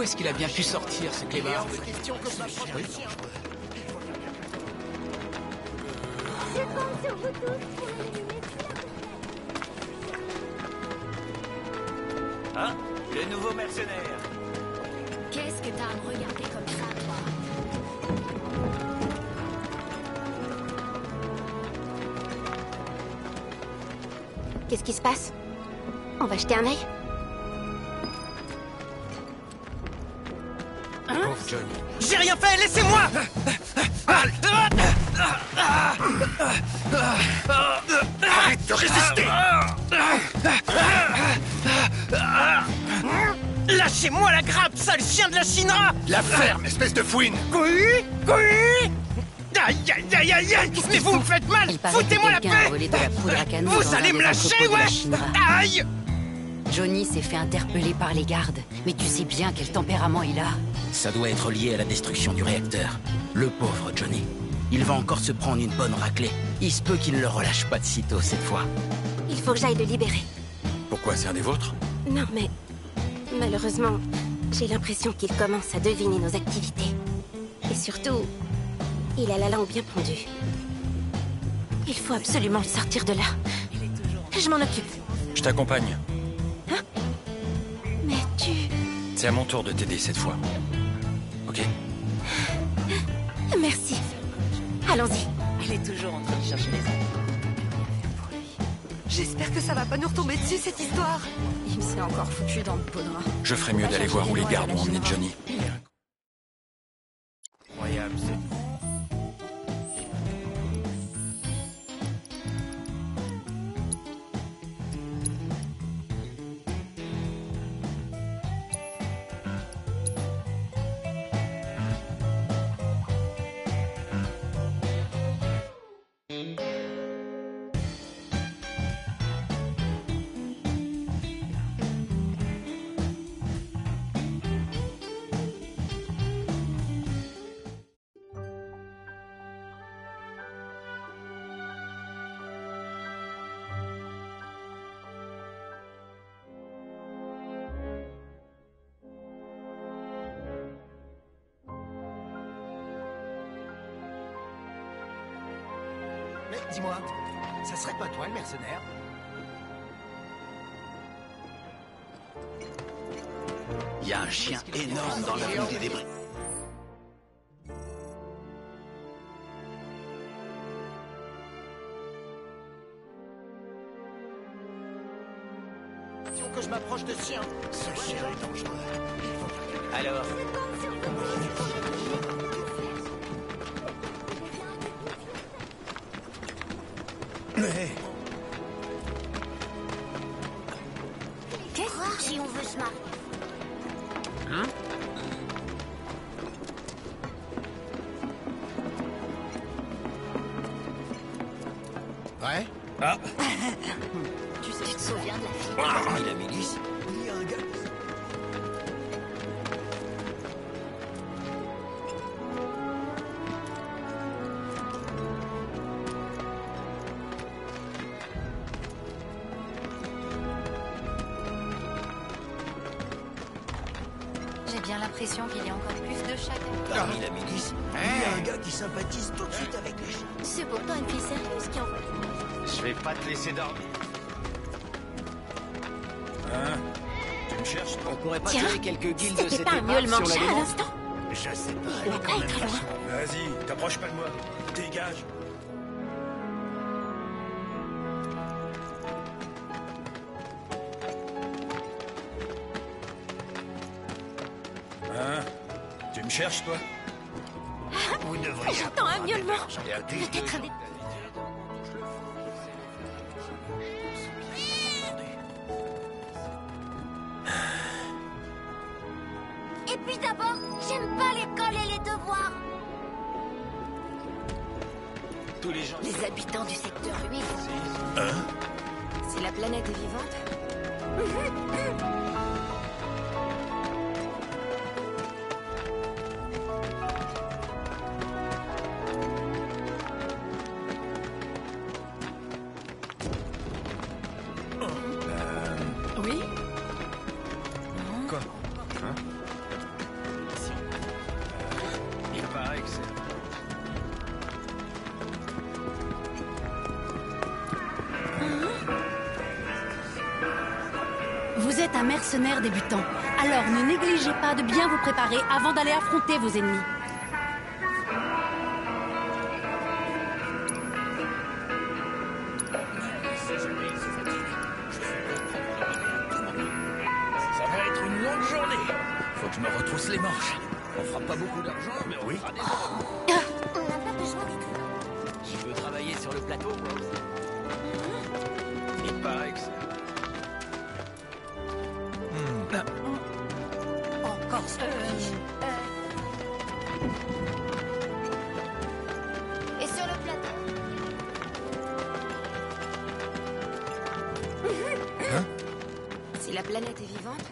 D'où est-ce qu'il a bien pu sortir, ce clébard Hein? Le nouveau mercenaire. Qu'est-ce que t'as à me regarder comme ça, toi? Qu'est-ce qui se passe? On va jeter un œil? Johnny. J'ai rien fait, laissez-moi. Arrête de résister. Lâchez-moi la grappe, sale chien de la Shinra. La ferme, espèce de fouine. Oui Oui. Aïe aïe aïe aïe aïe. Mais vous me faites mal. Foutez-moi la paix. volé de la poudre à canon Vous allez me lâcher, Shinra. Aïe. Johnny s'est fait interpeller par les gardes, mais tu sais bien quel tempérament il a. Ça doit être lié à la destruction du réacteur. Le pauvre Johnny. Il va encore se prendre une bonne raclée. Il se peut qu'il ne le relâche pas de sitôt cette fois. Il faut que j'aille le libérer. Pourquoi, c'est un des vôtres? Non, mais malheureusement, j'ai l'impression qu'il commence à deviner nos activités. Et surtout, il a la langue bien pendue. Il faut absolument le sortir de là. Je m'en occupe. Je t'accompagne. Mais tu... C'est à mon tour de t'aider cette fois. Ok Merci. Allons-y. Il est toujours en train de chercher les J'espère que ça va pas nous retomber dessus cette histoire. Il s'est encore foutu dans le pot de. Je ferais mieux d'aller voir où les gardes ont emmené Johnny. Pas bien l'impression qu'il y a encore plus de chacun. Parmi la milice, Il y a un gars qui sympathise tout de suite avec les chiens. C'est pourtant une fille sérieuse qui envoie. je vais pas te laisser dormir. Hein? Tu me cherches On pourrait pas Tiens, tuer quelques guildes de cette pas un miaulement sur de la chat à l'instant Je sais pas. Il doit pas être loin. Vas-y, t'approches pas de moi. Dégage. Cherches, toi? Vous devriez J'entends un miaulement. Peut-être un des... avant d'aller affronter vos ennemis. Si la planète est vivante,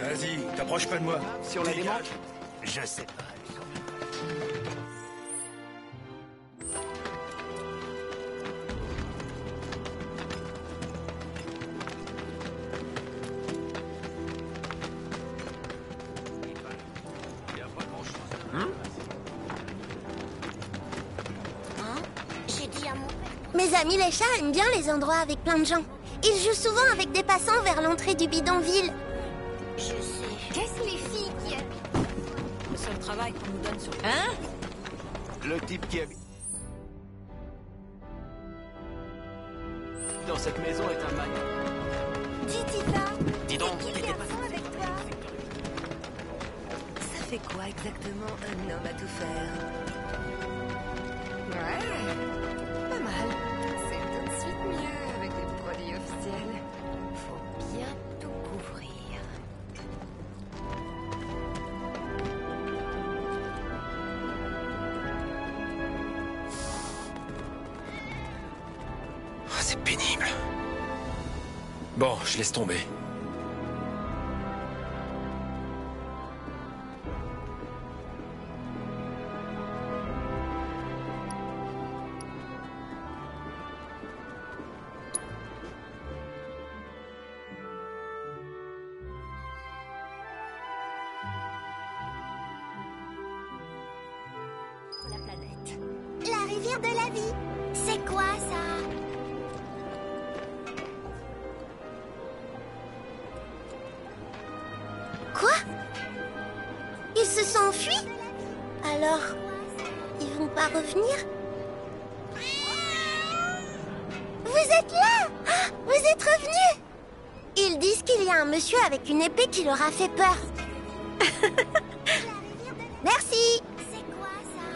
Vas-y, t'approches pas de moi. Si on la démange Je sais pas. Les chats aiment bien les endroits avec plein de gens. Ils jouent souvent avec des passants vers l'entrée du bidonville. Je sais. Qu'est-ce les filles qui aiment Le seul travail qu'on nous donne sur Hein Le type qui habite. Dans cette maison est laisse tomber. Une épée qui leur a fait peur. Merci C'est quoi ça?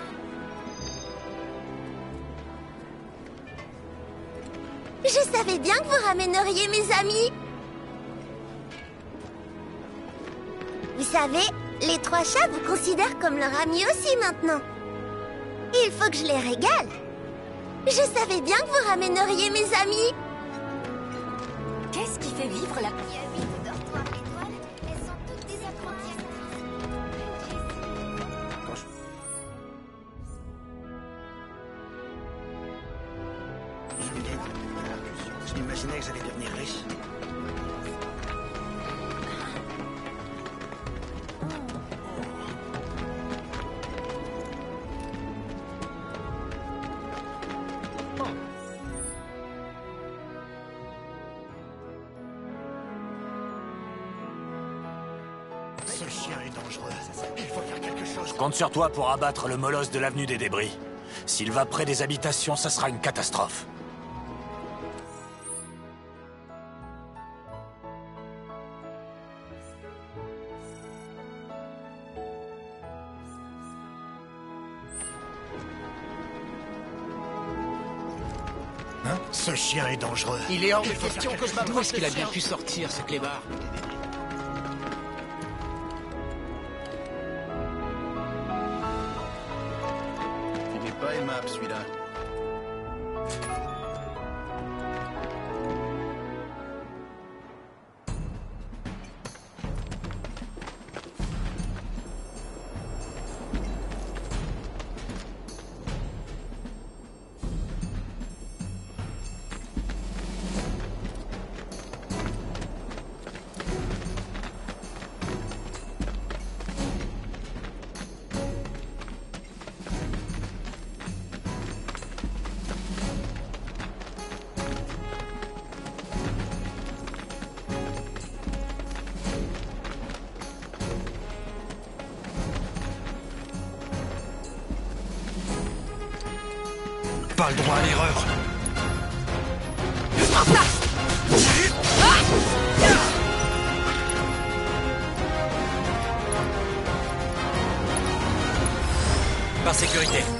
Je savais bien que vous ramèneriez mes amis. Vous savez, les trois chats vous considèrent comme leur ami aussi maintenant. Il faut que je les régale. Je savais bien que vous ramèneriez mes amis. Compte sur toi pour abattre le molosse de l'avenue des débris. S'il va près des habitations, ça sera une catastrophe. Hein? Ce chien est dangereux. Il est hors de question faire que je m'approche chose. qu'il a bien pu sortir, ce clébard? Pas le droit à l'erreur. Par sécurité.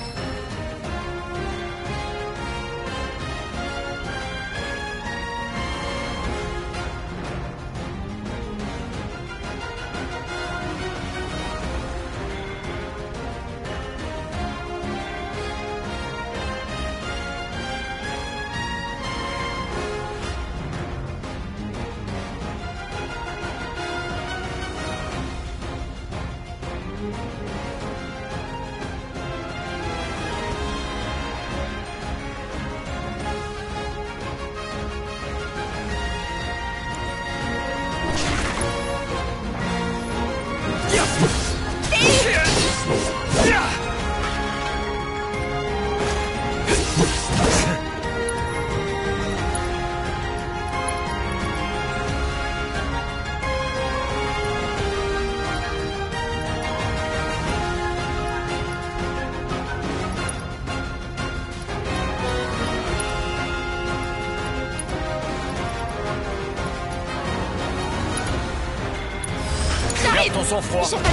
说。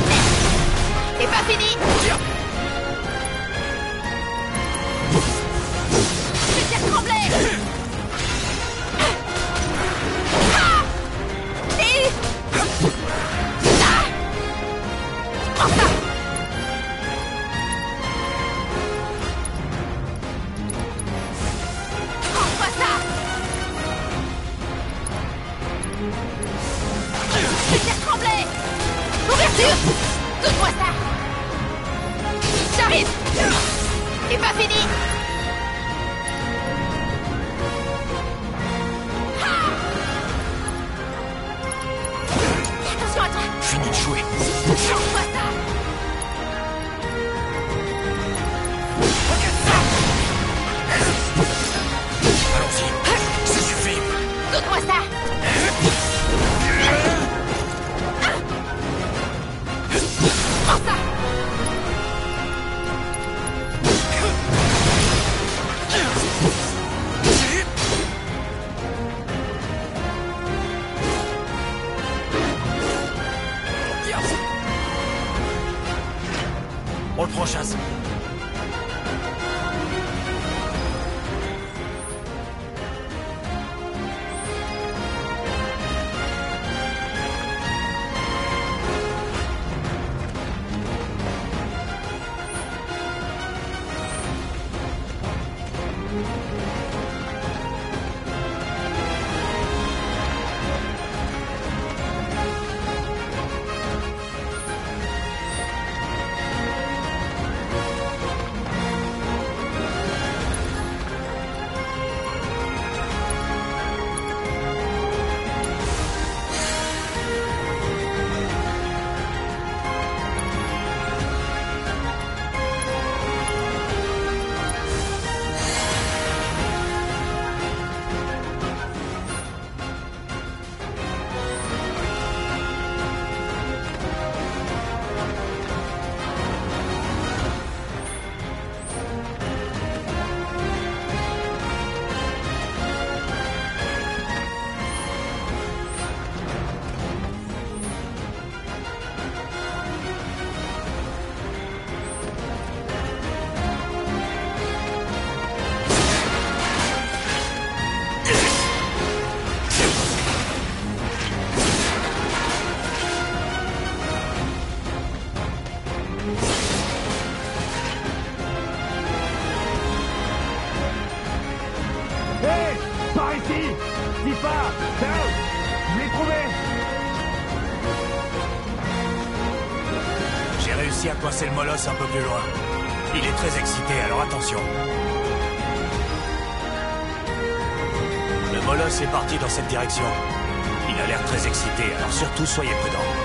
Shoot! Hé Par ici Tifa Je l'ai trouvé J'ai réussi à coincer le molosse un peu plus loin. Il est très excité, alors attention. Le molosse est parti dans cette direction. Il a l'air très excité, alors surtout soyez prudents.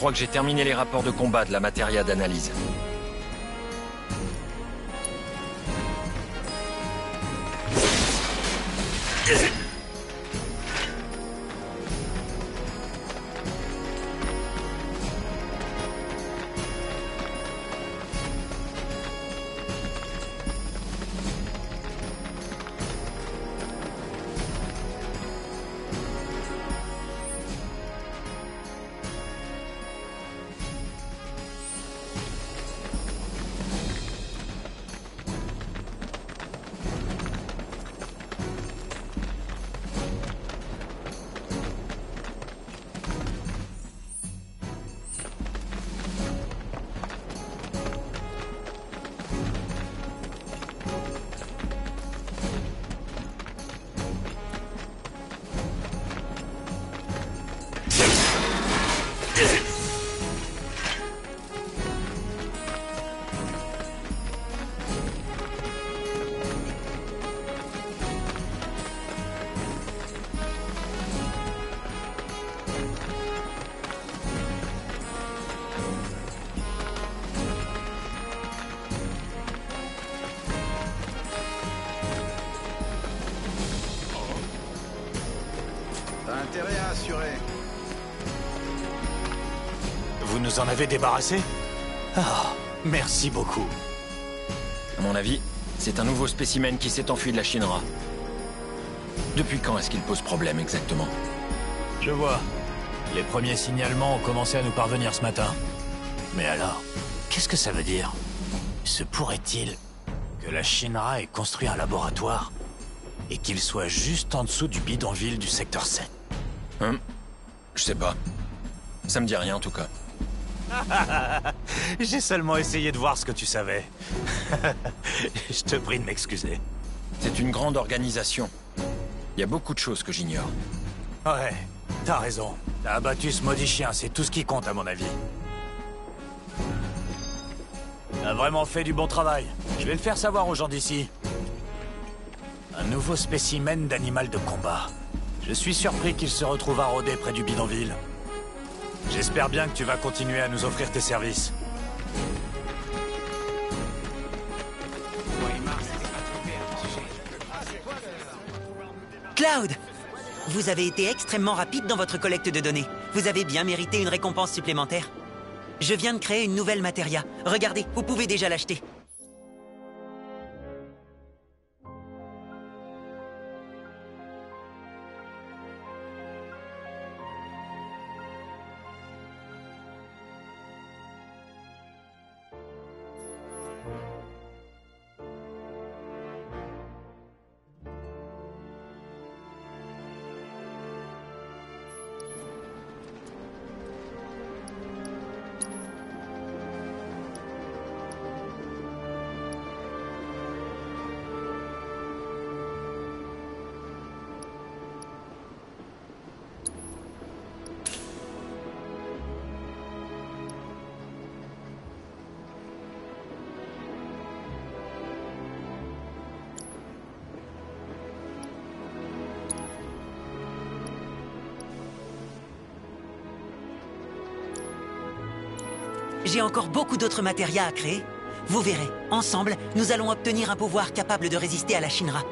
Je crois que j'ai terminé les rapports de combat de la matéria d'analyse. avez débarrassé Ah, merci beaucoup. À mon avis, c'est un nouveau spécimen qui s'est enfui de la Shinra. Depuis quand est-ce qu'il pose problème exactement Je vois. Les premiers signalements ont commencé à nous parvenir ce matin. Mais alors, qu'est-ce que ça veut dire Se pourrait-il que la Shinra ait construit un laboratoire et qu'il soit juste en dessous du bidonville du secteur 7 Hum, je sais pas. Ça me dit rien en tout cas. J'ai seulement essayé de voir ce que tu savais. Je te prie de m'excuser. C'est une grande organisation. Il y a beaucoup de choses que j'ignore. Ouais, t'as raison. T'as abattu ce maudit chien, c'est tout ce qui compte à mon avis. T'as vraiment fait du bon travail. Je vais le faire savoir aux gens d'ici. Un nouveau spécimen d'animal de combat. Je suis surpris qu'il se retrouve à rôder près du bidonville. J'espère bien que tu vas continuer à nous offrir tes services. Cloud Vous avez été extrêmement rapide dans votre collecte de données. Vous avez bien mérité une récompense supplémentaire. Je viens de créer une nouvelle matéria. Regardez, vous pouvez déjà l'acheter. Encore beaucoup d'autres matérias à créer. Vous verrez, ensemble, nous allons obtenir un pouvoir capable de résister à la Shinra.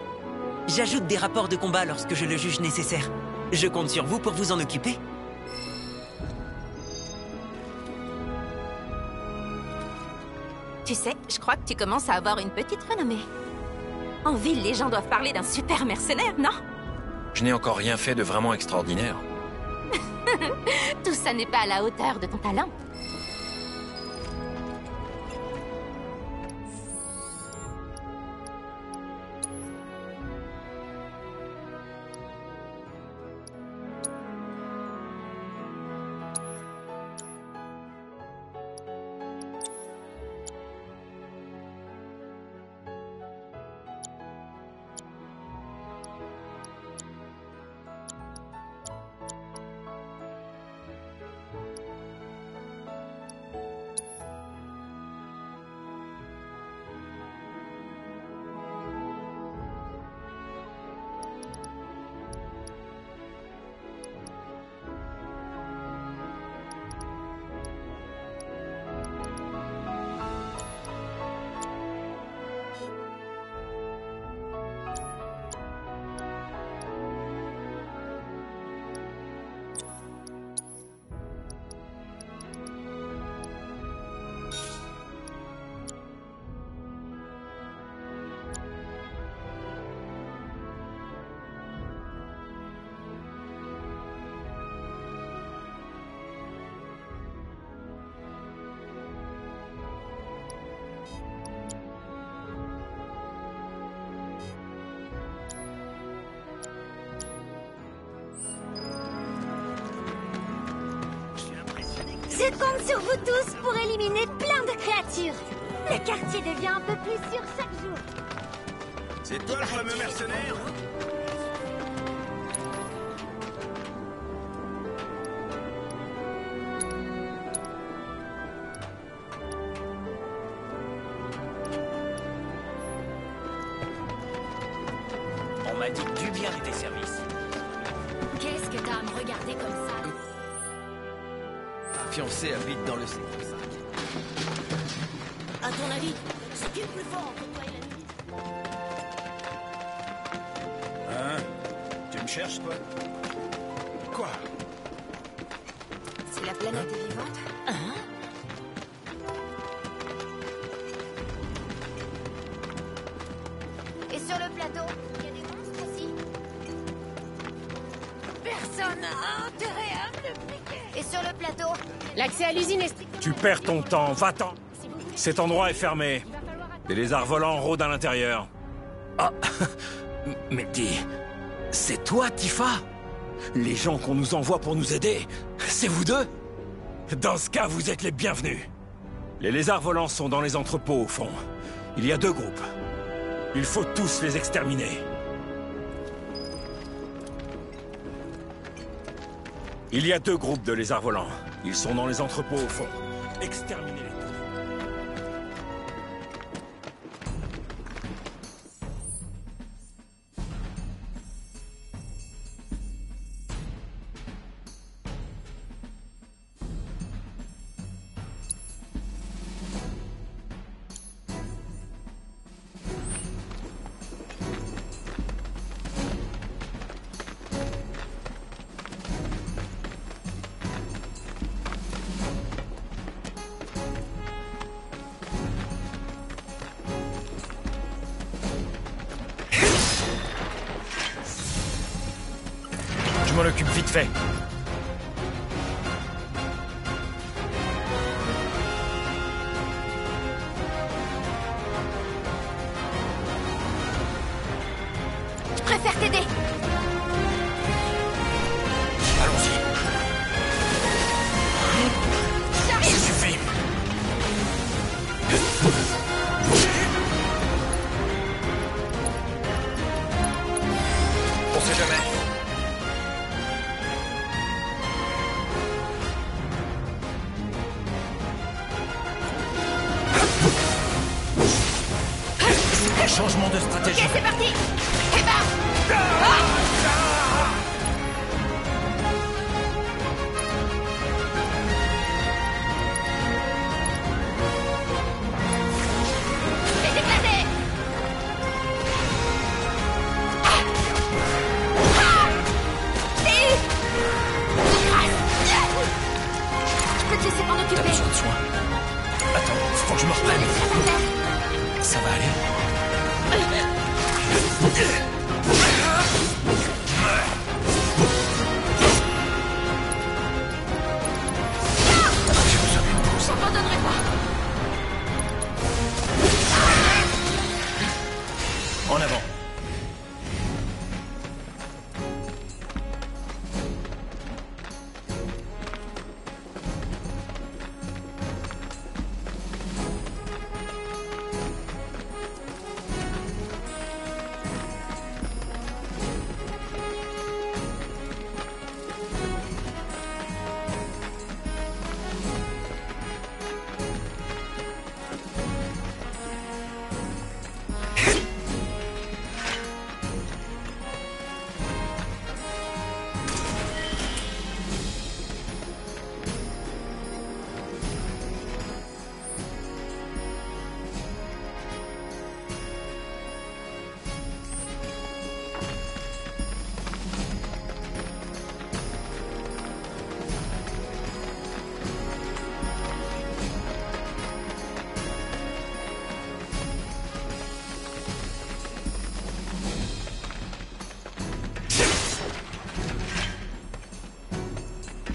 J'ajoute des rapports de combat lorsque je le juge nécessaire. Je compte sur vous pour vous en occuper. Tu sais, je crois que tu commences à avoir une petite renommée. En ville, les gens doivent parler d'un super mercenaire, non? Je n'ai encore rien fait de vraiment extraordinaire. Tout ça n'est pas à la hauteur de ton talent. M'a dit du bien de tes services. Qu'est-ce que t'as à me regarder comme ça? Ma fiancée habite dans le secteur 5. À ton avis, c'est qui le plus fort entre toi et la nuit Hein? Tu me cherches, toi Quoi? Si la planète est vivante, Et sur le plateau L'accès à l'usine est strict. Tu perds ton temps, va-t'en Cet endroit est fermé. Des lézards volants rôdent à l'intérieur. Ah Mais dis... C'est toi, Tifa? Les gens qu'on nous envoie pour nous aider, c'est vous deux? Dans ce cas, vous êtes les bienvenus. Les lézards volants sont dans les entrepôts, au fond. Il y a deux groupes. Il faut tous les exterminer. Il y a deux groupes de lézards volants. Ils sont dans les entrepôts, au fond. Exterminez-les.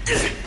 Ugh!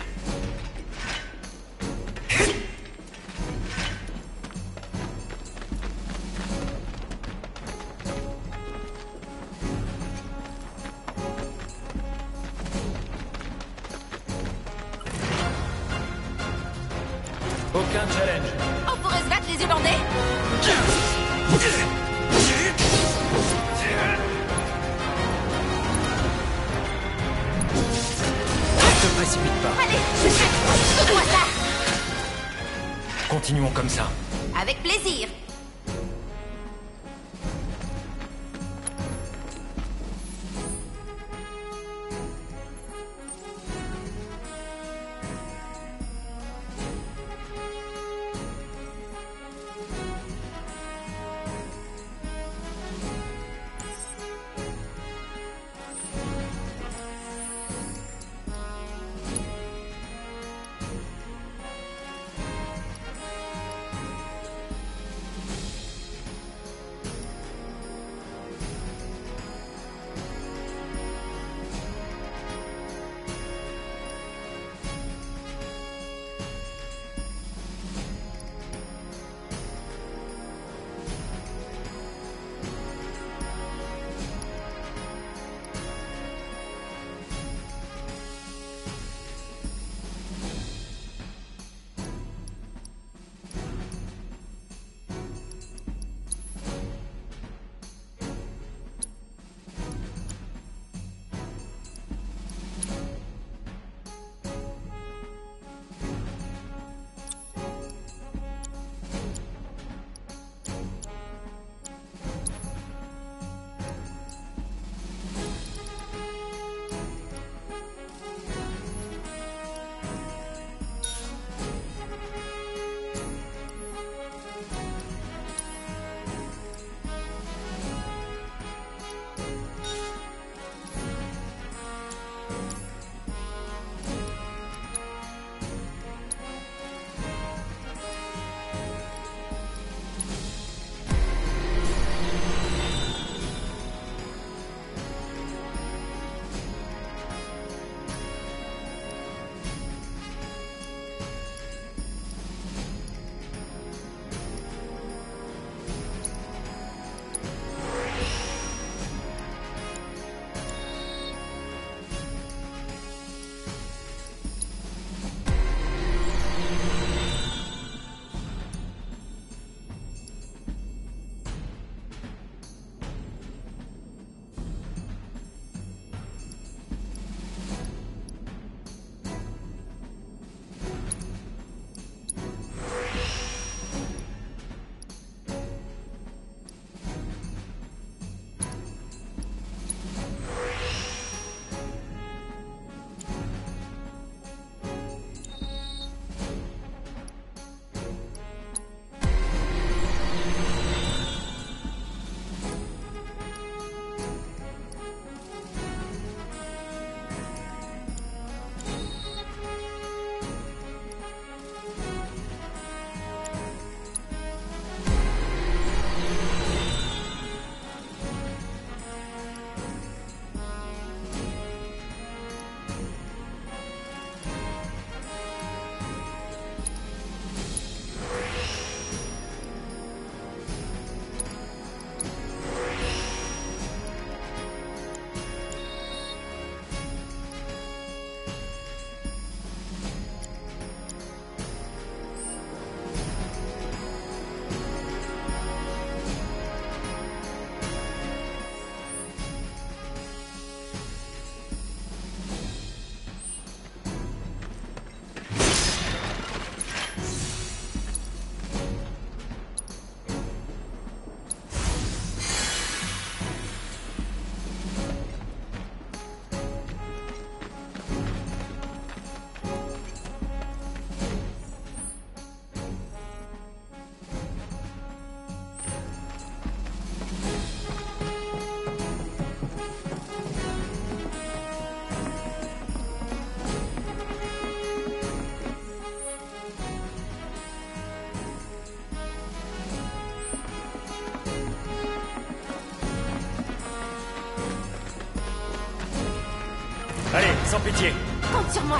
人杰到江外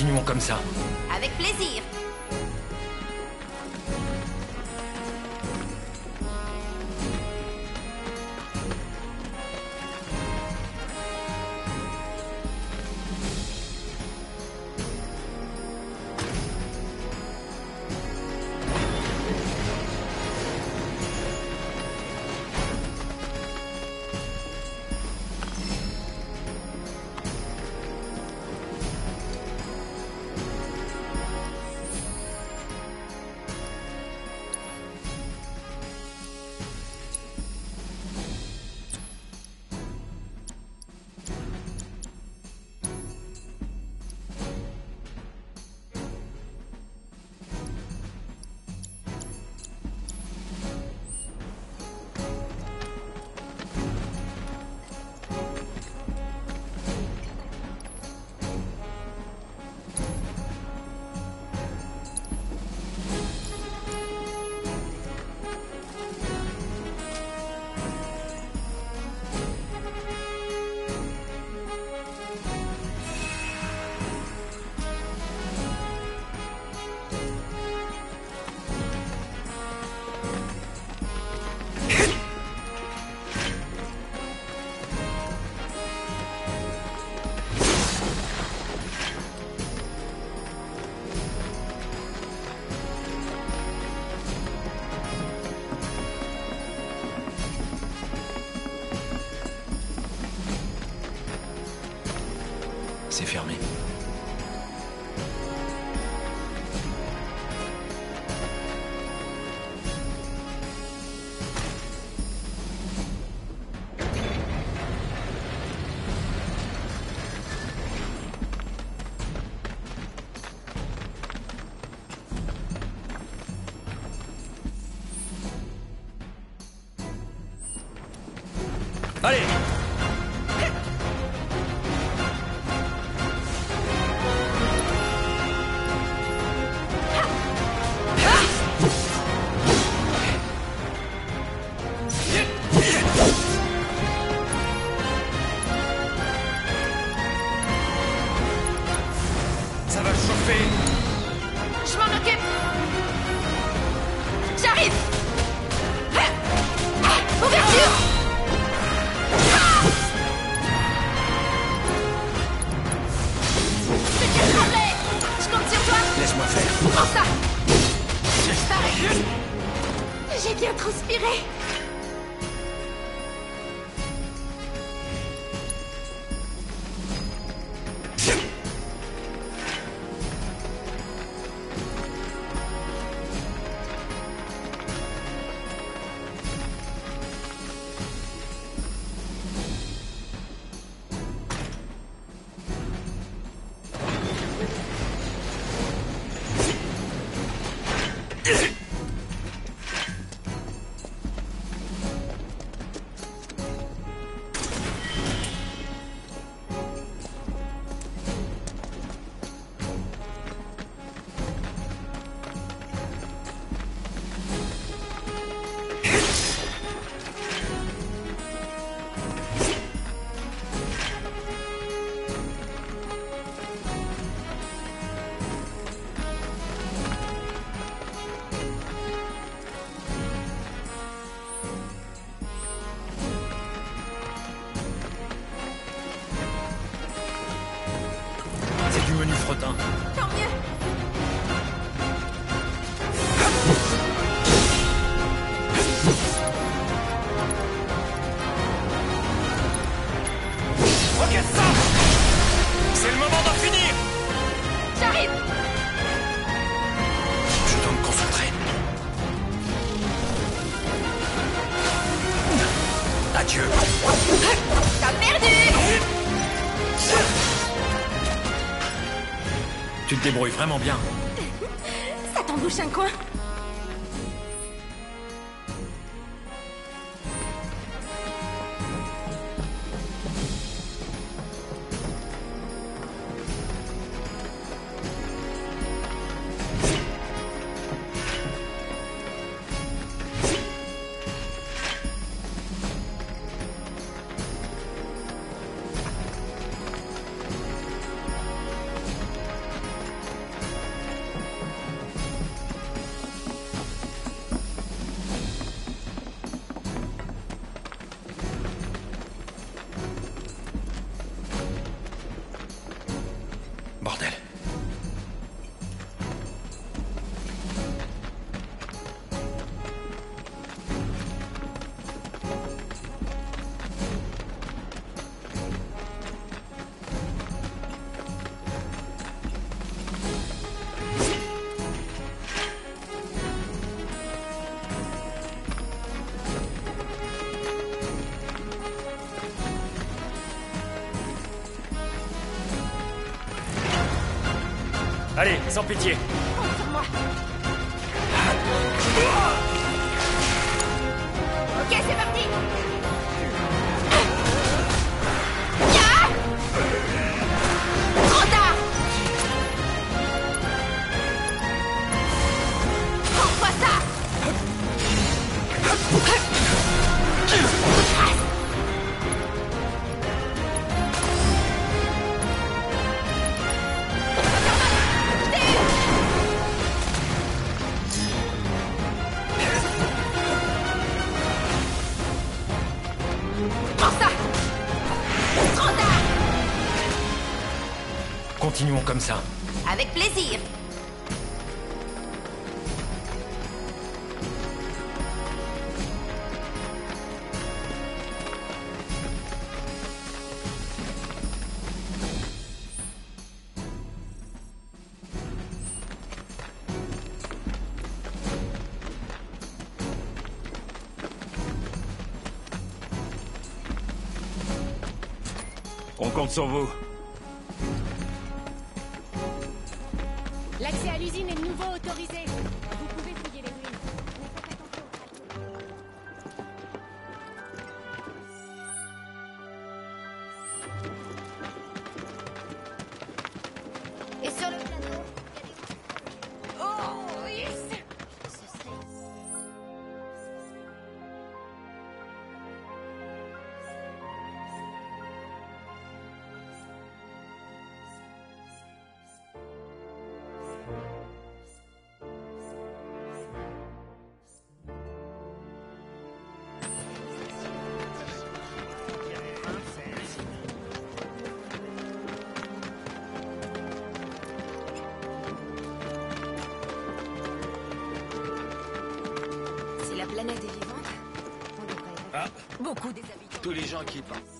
Continuons comme ça. Avec plaisir débrouille vraiment bien. Ça t'embouche un coin sans pitié. comme ça. Avec plaisir. On compte sur vous. Beaucoup des. Tous les gens qui partent.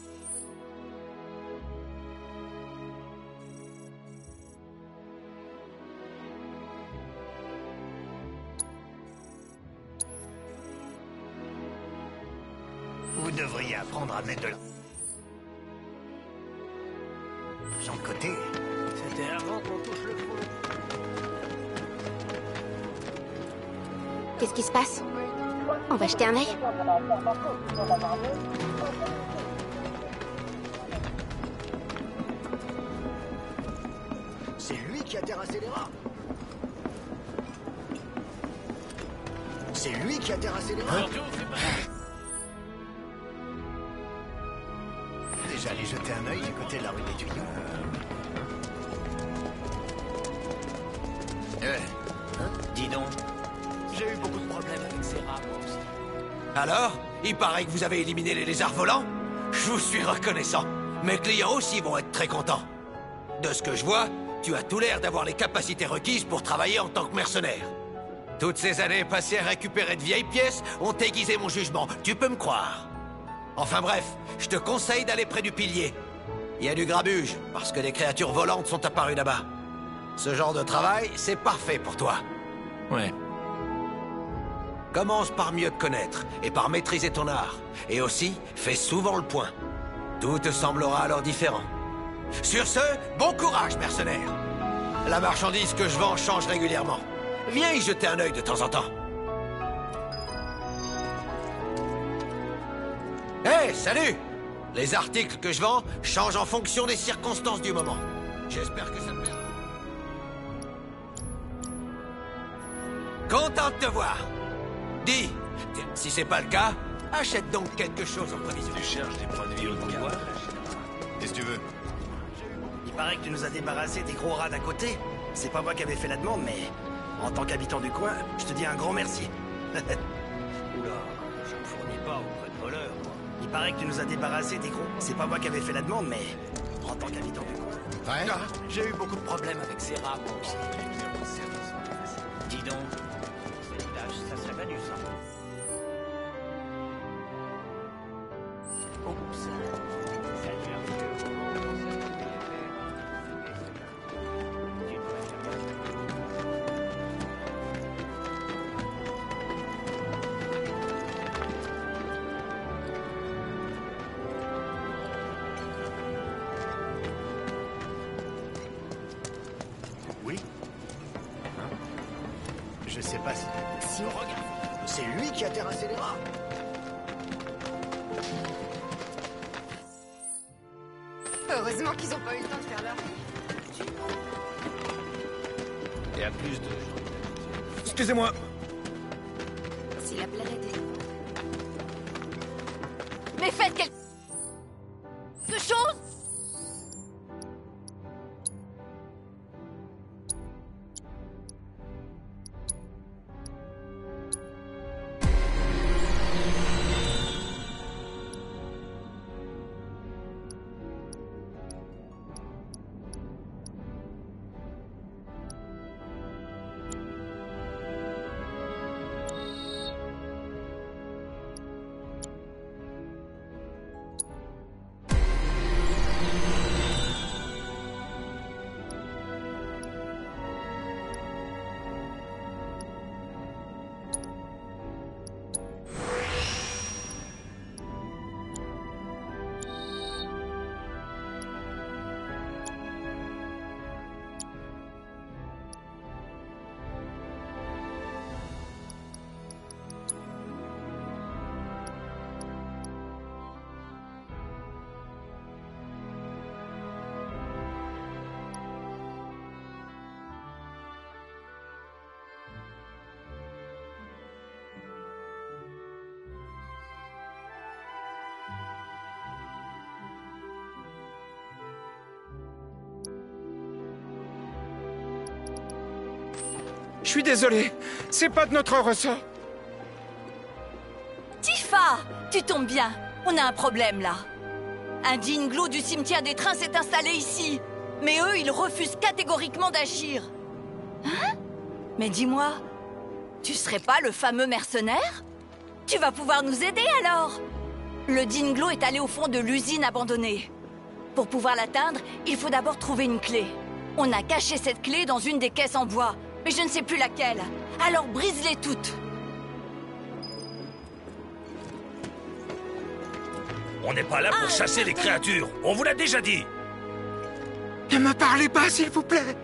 Lui qui a terrassé les rats. C'est lui qui a terrassé les rats. Déjà allé jeter un œil du côté de la rue des Tuyaux. Eh, Dis donc, j'ai eu beaucoup de problèmes avec ces rats, moi aussi. Alors Il paraît que vous avez éliminé les lézards volants Je vous suis reconnaissant. Mes clients aussi vont être très contents. De ce que je vois, tu as tout l'air d'avoir les capacités requises pour travailler en tant que mercenaire. Toutes ces années passées à récupérer de vieilles pièces ont aiguisé mon jugement, tu peux me croire. Enfin bref, je te conseille d'aller près du pilier. Il y a du grabuge, parce que des créatures volantes sont apparues là-bas. Ce genre de travail, c'est parfait pour toi. Ouais. Commence par mieux te connaître et par maîtriser ton art. Et aussi, fais souvent le point. Tout te semblera alors différent. Sur ce, bon courage, mercenaire. La marchandise que je vends change régulièrement. Viens y jeter un œil de temps en temps. Hé, salut Les articles que je vends changent en fonction des circonstances du moment. J'espère que ça te plaira. Content de te voir. Dis, si c'est pas le cas, achète donc quelque chose en prévision. Tu cherches des produits haut de gamme Qu'est-ce que tu veux? Paraît que tu nous as débarrassé des gros rats d'à côté. C'est pas moi qui avais fait la demande, mais en tant qu'habitant du coin, je te dis un grand merci. Oula, je ne fournis pas auprès de voleurs, moi. Il paraît que tu nous as débarrassé des gros. C'est pas moi qui avais fait la demande, mais en tant qu'habitant du coin. Ouais Ah, J'ai eu beaucoup de problèmes avec ces rats. Dis donc, Je suis désolé, c'est pas de notre ressort. Tifa Tu tombes bien. On a un problème là. Un Dinglo du cimetière des trains s'est installé ici. Mais eux, ils refusent catégoriquement d'agir. Hein? Mais dis-moi, tu serais pas le fameux mercenaire? Tu vas pouvoir nous aider alors? Le Dinglo est allé au fond de l'usine abandonnée. Pour pouvoir l'atteindre, il faut d'abord trouver une clé. On a caché cette clé dans une des caisses en bois, mais je ne sais plus laquelle. Alors brise-les toutes. On n'est pas là pour chasser les créatures. On vous l'a déjà dit. Ne me parlez pas, s'il vous plaît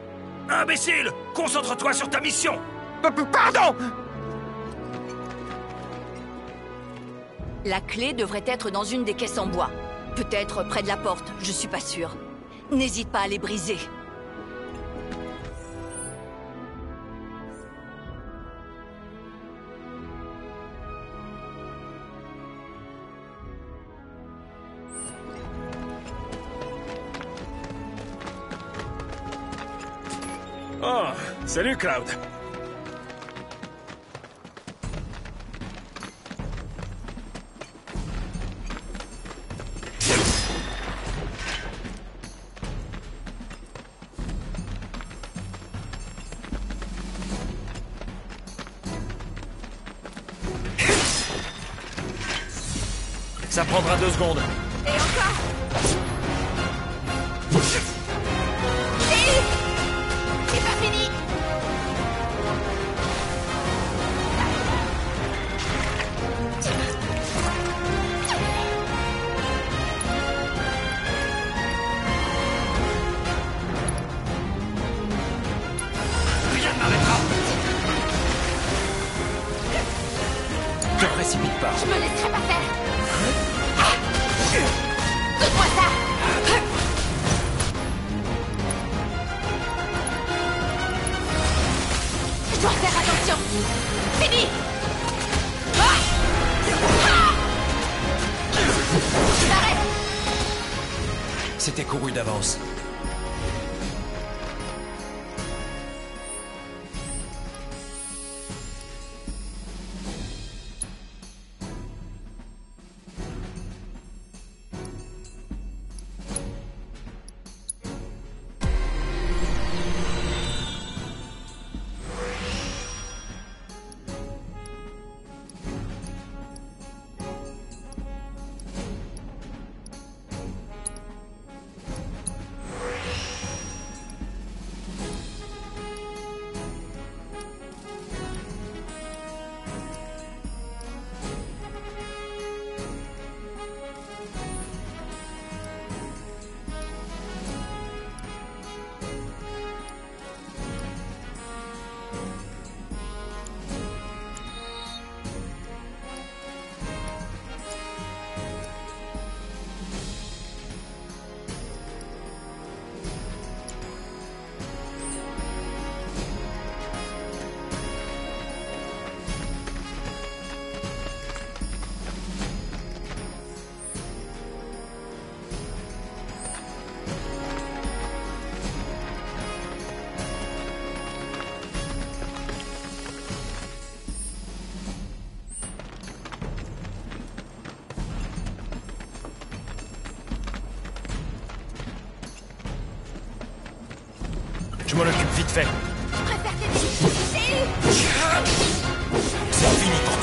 Imbécile Concentre-toi sur ta mission Pardon La clé devrait être dans une des caisses en bois. Peut-être près de la porte, je suis pas sûre. N'hésite pas à les briser. Salut Cloud. Ça prendra deux secondes. Et encore vite fait. Je préfère C'est fini pour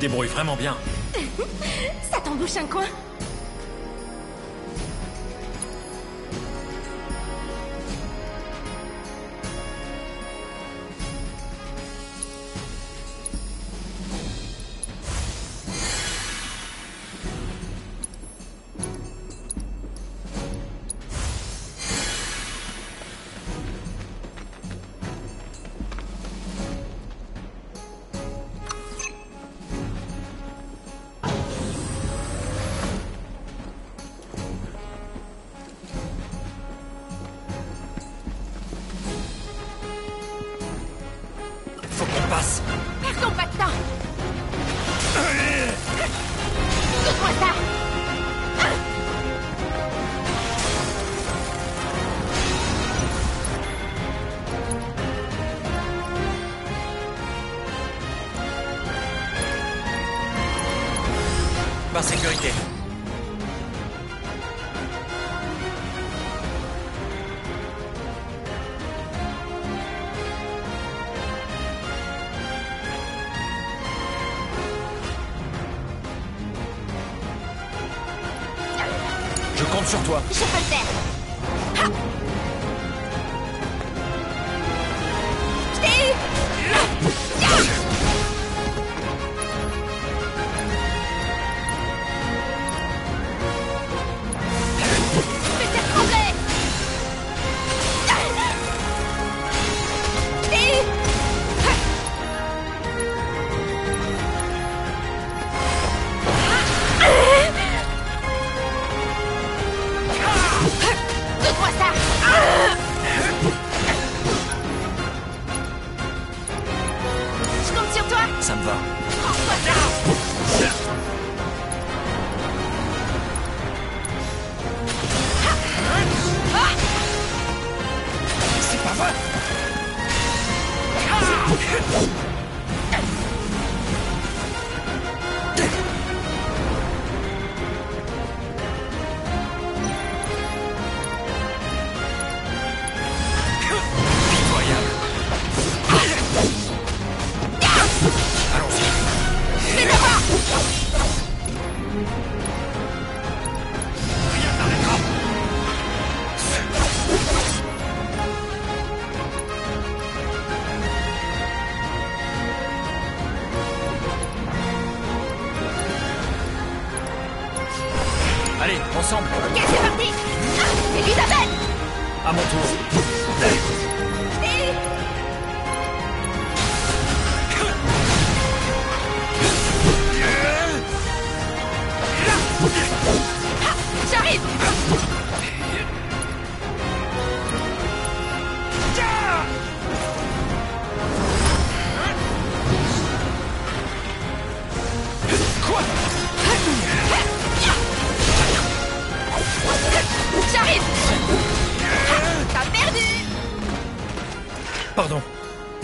te débrouilles vraiment bien. Ça t'embouche un coin toi.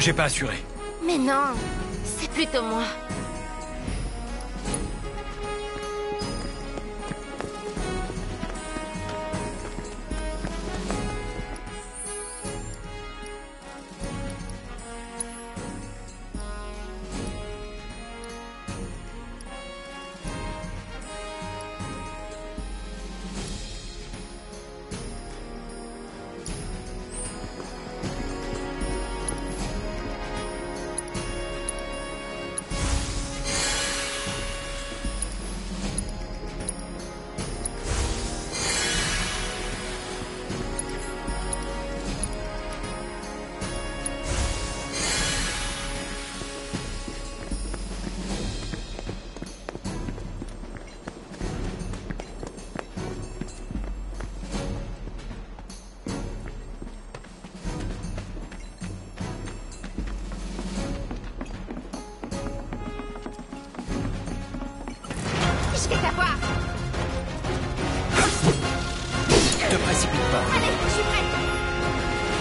J'ai pas assuré. Mais non, c'est plutôt moi. Je vais t'avoir Te précipite pas. Allez, je suis prête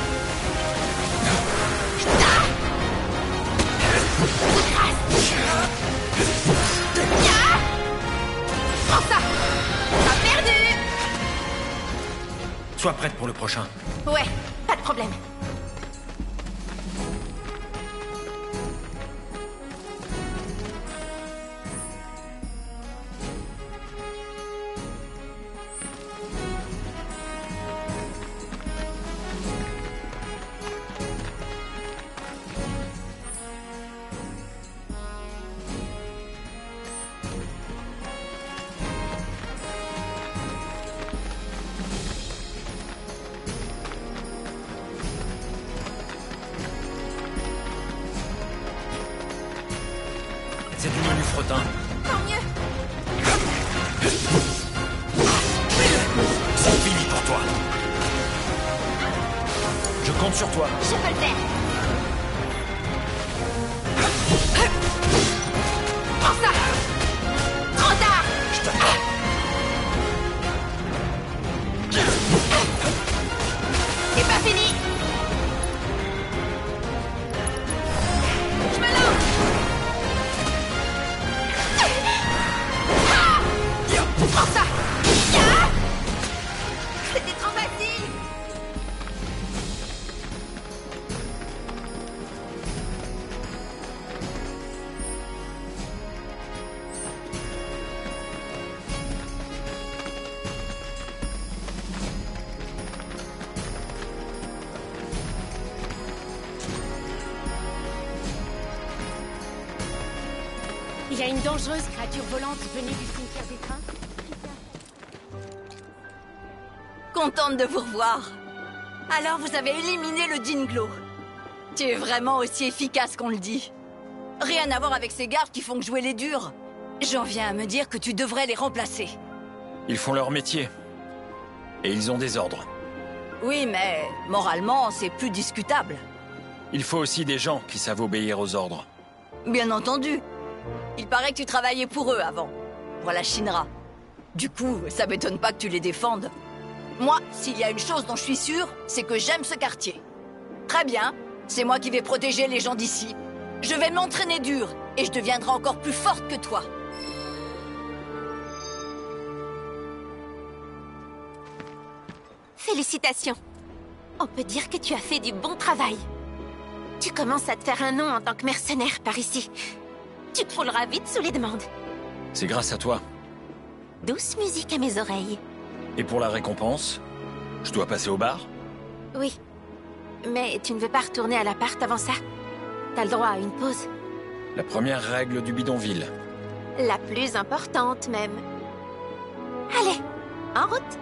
Prends ça perdu Sois prête pour le prochain. Ouais, pas de problème. Dangereuse créature volante venue du cimetière des trains. Contente de vous revoir. Alors vous avez éliminé le Dinglo. Tu es vraiment aussi efficace qu'on le dit. Rien à voir avec ces gardes qui font que jouer les durs. J'en viens à me dire que tu devrais les remplacer. Ils font leur métier. Et ils ont des ordres. Oui, mais moralement, c'est plus discutable. Il faut aussi des gens qui savent obéir aux ordres. Bien entendu. Il paraît que tu travaillais pour eux avant. Pour la Shinra. Du coup, ça m'étonne pas que tu les défendes. Moi, s'il y a une chose dont je suis sûre, c'est que j'aime ce quartier. Très bien. C'est moi qui vais protéger les gens d'ici. Je vais m'entraîner dur et je deviendrai encore plus forte que toi. Félicitations. On peut dire que tu as fait du bon travail. Tu commences à te faire un nom en tant que mercenaire par ici. Tu crouleras vite sous les demandes. C'est grâce à toi. Douce musique à mes oreilles. Et pour la récompense, je dois passer au bar? Oui. Mais tu ne veux pas retourner à l'appart avant ça? T'as le droit à une pause. La première règle du bidonville. La plus importante même. Allez, en route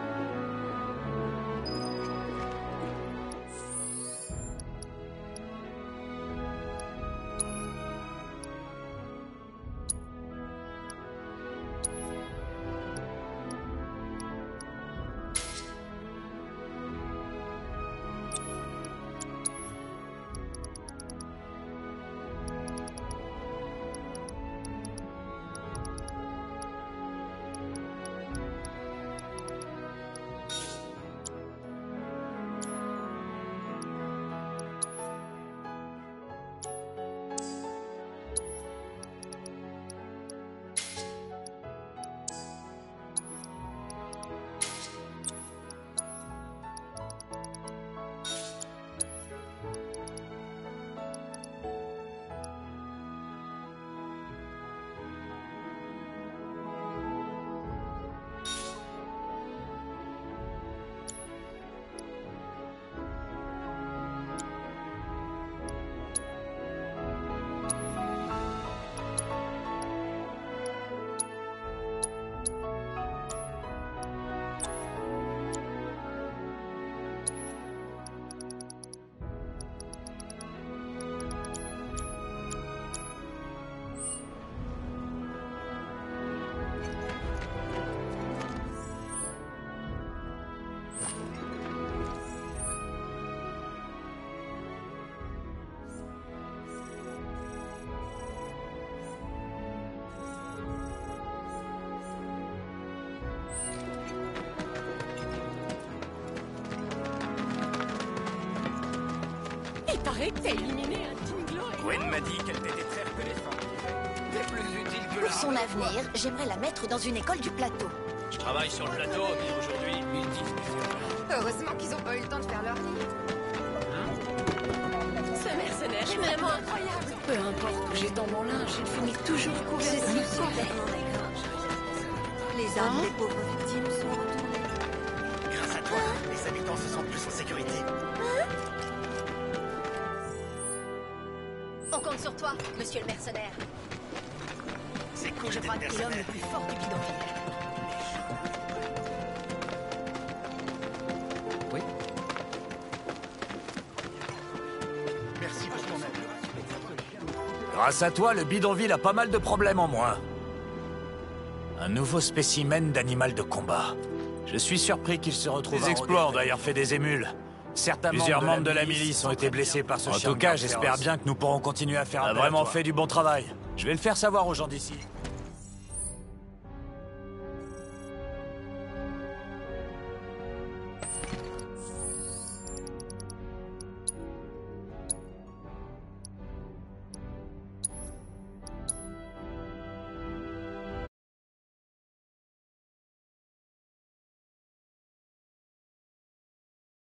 paraît que t'as éliminé un Tinglo et... Gwen m'a dit qu'elle t'était très reconnaissante. T'es plus utile que Pour son avenir, j'aimerais la mettre dans une école du plateau. Je travaille sur le plateau, mais aujourd'hui, une discussion. Heureusement qu'ils ont pas eu le temps de faire leur lit. Ce mercenaire est vraiment incroyable. Peu importe que j'ai dans mon linge, il finit toujours couvert. Les âmes des pauvres victimes sont retournées. Grâce à toi, les habitants se sentent plus en sécurité. Compte sur toi, monsieur le mercenaire. C'est cool, Je crois que t'es l'homme le plus fort du bidonville. Oui Merci pour ton aide. Grâce à toi, le bidonville a pas mal de problèmes en moins. Un nouveau spécimen d'animal de combat. Je suis surpris qu'il se retrouve Les à exploits ont d'ailleurs fait des émules. Certains Plusieurs membres de la milice ont été blessés par ce En tout cas, j'espère bien que nous pourrons continuer à faire On a vraiment fait du bon travail. Je vais le faire savoir aux gens d'ici.